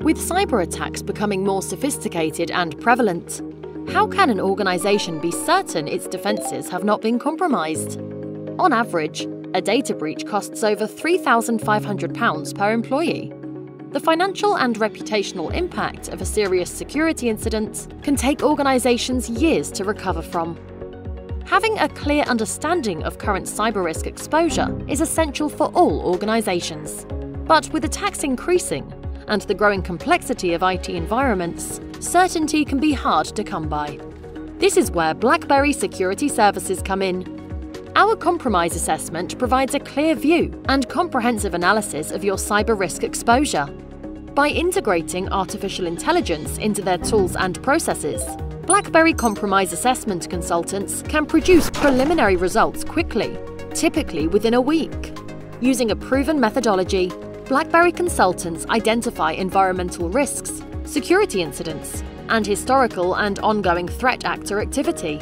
With cyber attacks becoming more sophisticated and prevalent, how can an organisation be certain its defences have not been compromised? On average, a data breach costs over £3,500 per employee. The financial and reputational impact of a serious security incident can take organisations years to recover from. Having a clear understanding of current cyber risk exposure is essential for all organisations. But with attacks increasing, and the growing complexity of IT environments, certainty can be hard to come by. This is where BlackBerry Security Services come in. Our compromise assessment provides a clear view and comprehensive analysis of your cyber risk exposure. By integrating artificial intelligence into their tools and processes, BlackBerry Compromise Assessment consultants can produce preliminary results quickly, typically within a week. Using a proven methodology, BlackBerry consultants identify environmental risks, security incidents, and historical and ongoing threat actor activity.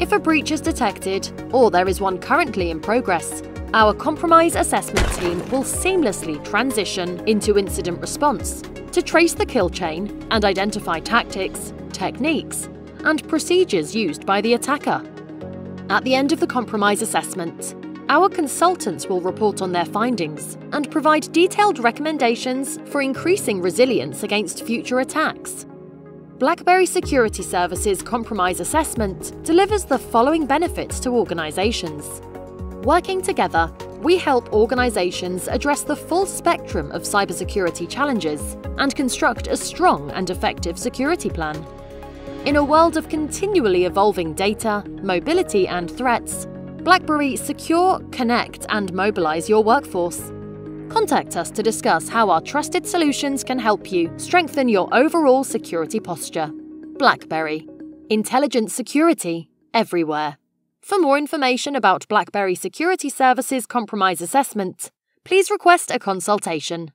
If a breach is detected, or there is one currently in progress, our compromise assessment team will seamlessly transition into incident response to trace the kill chain and identify tactics, techniques, and procedures used by the attacker. At the end of the compromise assessment, our consultants will report on their findings and provide detailed recommendations for increasing resilience against future attacks. BlackBerry Security Services Compromise Assessment delivers the following benefits to organizations. Working together, we help organizations address the full spectrum of cybersecurity challenges and construct a strong and effective security plan. In a world of continually evolving data, mobility, and threats, BlackBerry secure, connect, and mobilize your workforce. Contact us to discuss how our trusted solutions can help you strengthen your overall security posture. BlackBerry. Intelligent security everywhere. For more information about BlackBerry Security Services Compromise Assessment, please request a consultation.